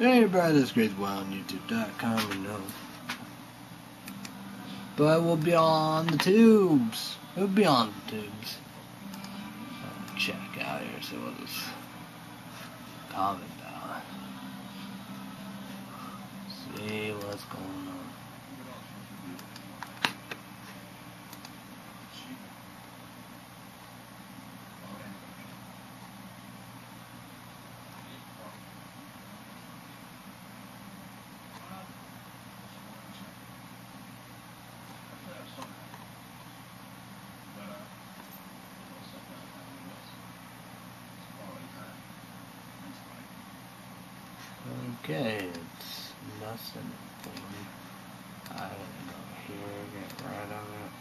Anybody that's great well on YouTube.com you know. But we'll be on the tubes. We'll be on the tubes. I'll check out here, see this comment. See what's going on. Okay, it's nothing. I don't know here, get right on it.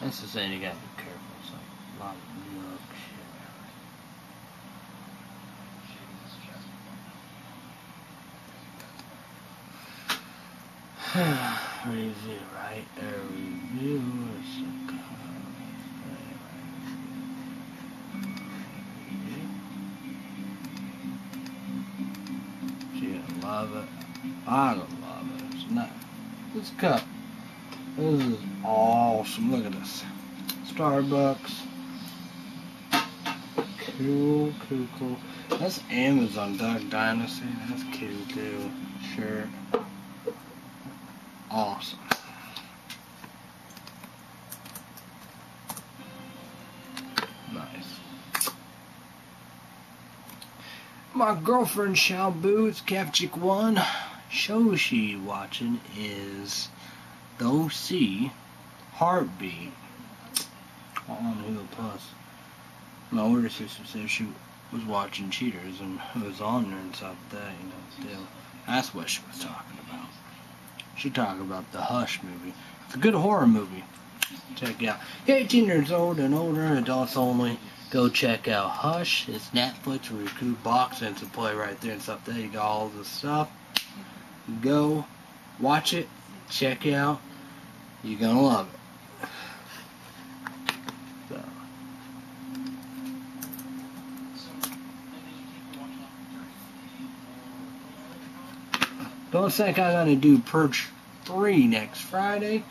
That's the saying you gotta be careful. It's like a lot of milk shit. review, right? A review is a love it. I don't love it. It's not. This cup. This is awesome. Look at this. Starbucks. Cool, cool, cool. That's Amazon Duck Dynasty. That's cute too. Sure. Awesome. My girlfriend Shao Boots, Capchick One, show she watching is the OC Heartbeat on Hulu Plus. My older sister said she was watching Cheaters and it was on there and stuff like that, you know, still. That's what she was talking about. She talking about the Hush movie. It's a good horror movie. Check it out. 18 years old and older, adults only. Go check out Hush. It's Netflix or Roku box and a play right there and stuff there. You got all the stuff. Go watch it, check it out. You're gonna love it. So. Don't think I'm gonna do Purge 3 next Friday,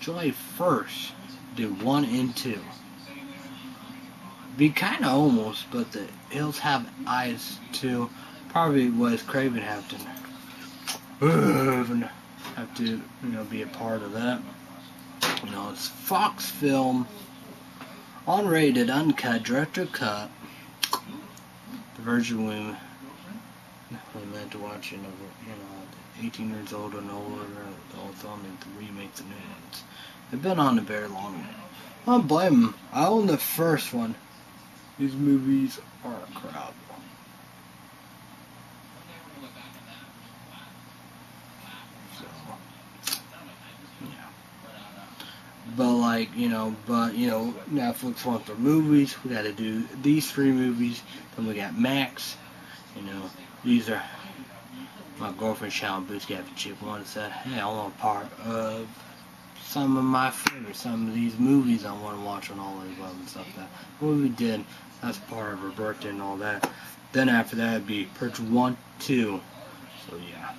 July 1st. Do 1 and 2. Be kinda almost, but the Hills Have Eyes too. probably was Craven have to have to, you know, be a part of that. You know, it's Fox film, unrated, uncut, director cut. The version we, we meant to watch, know, you know, 18 years old and older, adults on the remakes and new ones. They've been on a very long now. I don't blame them. I own the first one. These movies are crap. So, yeah. But like, you know, but you know, Netflix wants their movies. We got to do these three movies. Then we got Max. You know, these are my girlfriend Sharon Boots got the chick one said, "Hey, I want a part of some of my favorites, some of these movies I want to watch on all these and stuff." That what we did. That's part of her birthday and all that. Then after that, it'd be Purge one, two. So yeah.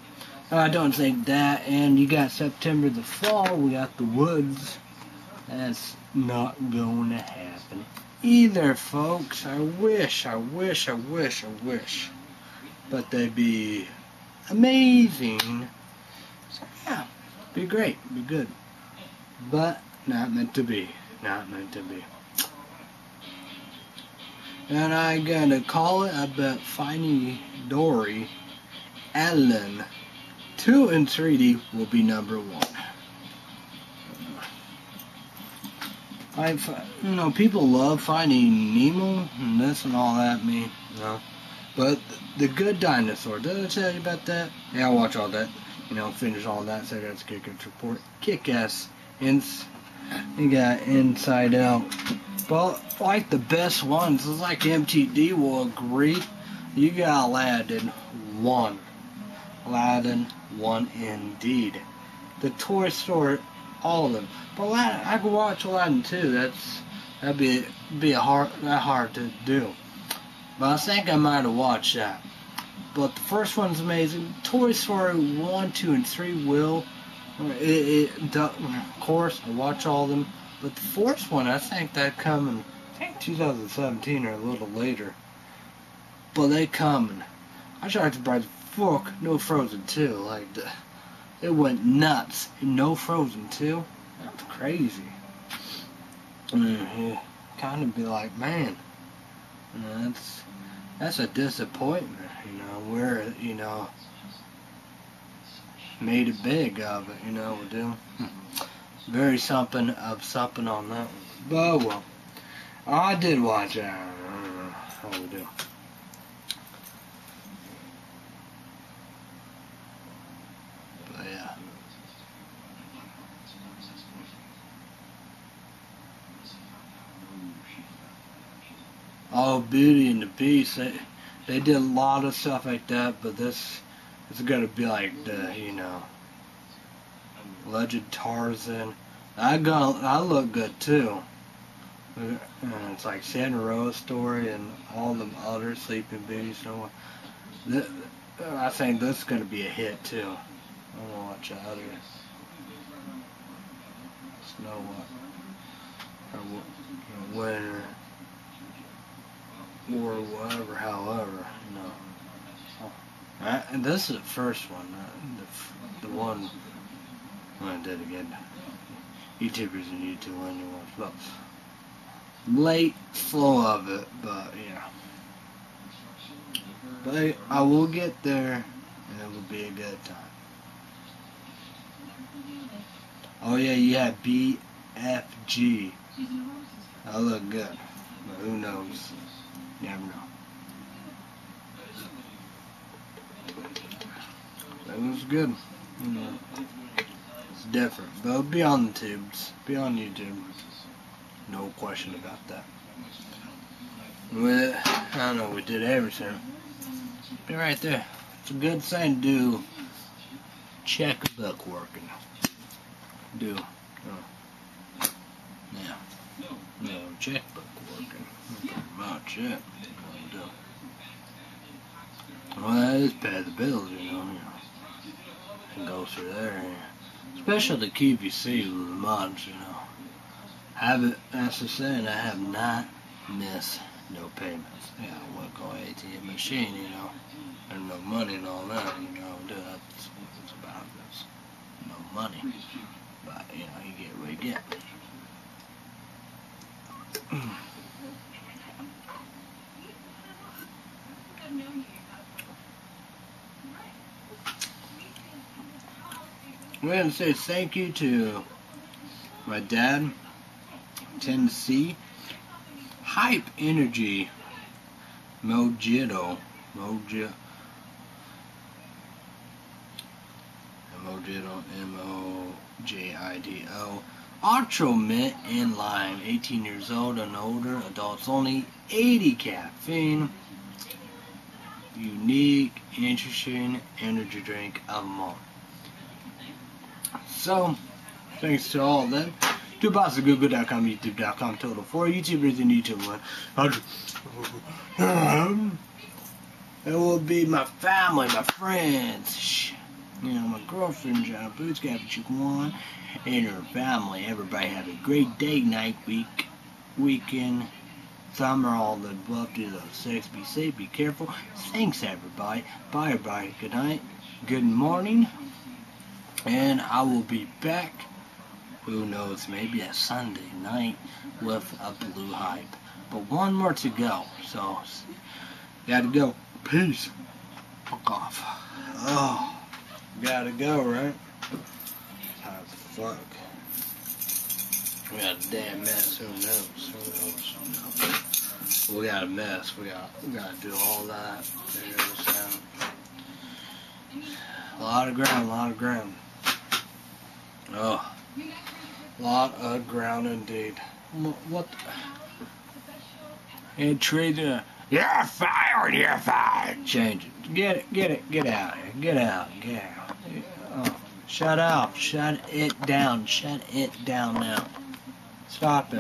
I don't think that. And you got September the fall. We got the woods. That's not going to happen either, folks. I wish, I wish, I wish, I wish. But they'd be amazing. So yeah, be great, be good. But not meant to be. Not meant to be. And I gotta call it, I bet Finding Dory Allen 2 and 3D will be number one. I, you know, people love finding Nemo and this and all that, me, you know. But the good dinosaur, did I tell you about that? Yeah, I'll watch all that, you know, finish all that, so that's kick ass report. Kick ass, ins, you got inside out. But like the best ones, it's like MTD will agree. You got Aladdin one. Aladdin one indeed. The Toy Story, all of them. But Aladdin, I could watch Aladdin too. That's that'd be be a hard that hard to do. But I think I might have watched that. but the first one's amazing. Toy Story 1, 2, and 3 will. It, it, of course, I watch all of them. But the fourth one, I think that coming, I think 2017 or a little later. But they coming. I tried to buy the fuck no Frozen 2. Like, the, it went nuts. No Frozen 2? That's crazy. Mm, kind of be like, man, that's that's a disappointment. You know, we're you know made it big of it. You know, we do very something of something on that one. But well, I did watch uh, that. How we do. But yeah. Oh, Beauty and the Beast. They they did a lot of stuff like that, but this is gonna be like the you know Legend Tarzan. I got I look good too. And it's like Santa Rosa story and all the other Sleeping Beauty. So I think this is gonna be a hit too. I'm gonna watch the other Snow White or Winter or whatever, however, you know. I, and this is the first one, uh, the, the one when I did again. YouTubers and YouTube you watch, but late flow of it, but yeah. But I will get there, and it will be a good time. Oh yeah, you have BFG. I look good, but who knows? never know. That was good. You know, it's different, but it'll be on the tubes, be on YouTube. No question about that. We, I don't know, we did everything. Be right there. It's a good thing to do. Checkbook working. Do. Oh. Yeah. No, checkbook working. Pretty much it. Well, that is pay the bills, you know. You know. And go through there. Especially the QVC with the mods, you know. Have it, that's the saying, I have not missed no payments. Yeah, I work on ATM machine, you know. And no money and all that, you know. That's what it's about. This. No money. But, you know, you get what you get. I'm going to say thank you to my dad, Tennessee, Hype Energy, Mojito, Mojito, Mojito, M-O-J-I-D-O, Ultra Mint and Lime, 18 years old and older, adults only, 80 caffeine, unique, interesting energy drink of them all. So, thanks to all of them. At google.com, youtube.com, total four YouTubers and YouTube one. Um, it will be my family, my friends, you know, my girlfriend, John Boots, Gabby Chukwan, and her family. Everybody have a great day, night, week, weekend, summer, all the above to the sex. Be safe, be careful. Thanks, everybody. Bye, everybody. Good night. Good morning and I will be back, who knows, maybe a Sunday night with a blue hype. But one more to go, so gotta go. Peace. Fuck off. Oh, gotta go, right? How the fuck? We got a damn mess. Who knows? Who knows? Who knows? We got a mess. We got we gotta do all that. Um, a lot of ground. A lot of ground. Oh, lot of ground indeed. What? And trade the. You're fired. You're fired. Change it. Get it. Get it. Get out. Get out. Get out. Oh, shut up. Shut it down. Shut it down now. Stop it.